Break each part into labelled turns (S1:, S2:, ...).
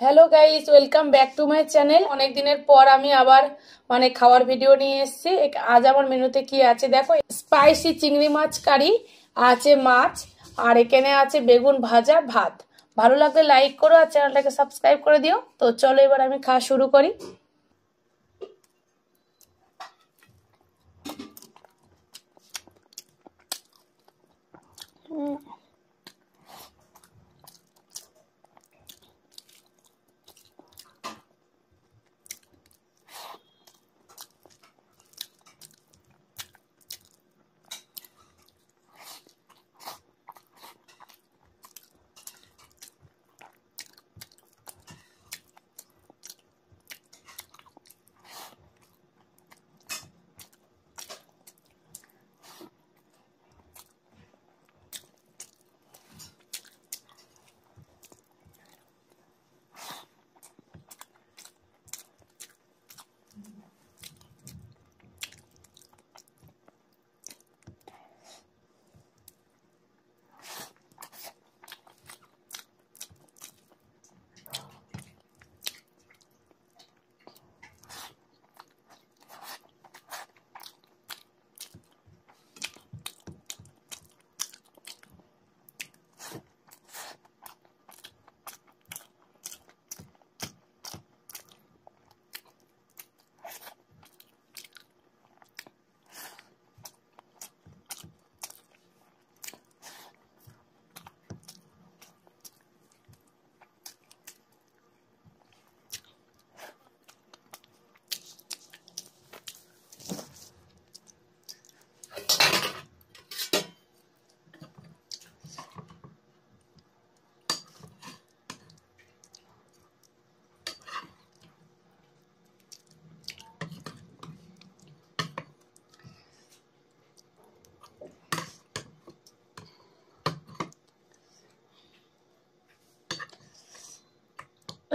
S1: Hello guys welcome back to my channel অনেক দিনের পর আমি আবার মানে খাওয়ার ভিডিও নিয়ে এসেছি। আজ আমার মেনুতে কি আছে? দেখো স্পাইসি চিংড়ি মাছ কারি, আছে মাছ, আর এখানে আছে বেগুন ভাজা ভাত। ভালো লাগলে লাইক করো আর চ্যানেলটাকে সাবস্ক্রাইব করে দিও। তো চলো এবার আমি খাওয়া শুরু করি।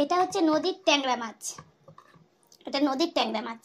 S2: এটা হচ্ছে নদীর ট্যাংরা মাছ। এটা নদীর ট্যাংরা মাছ।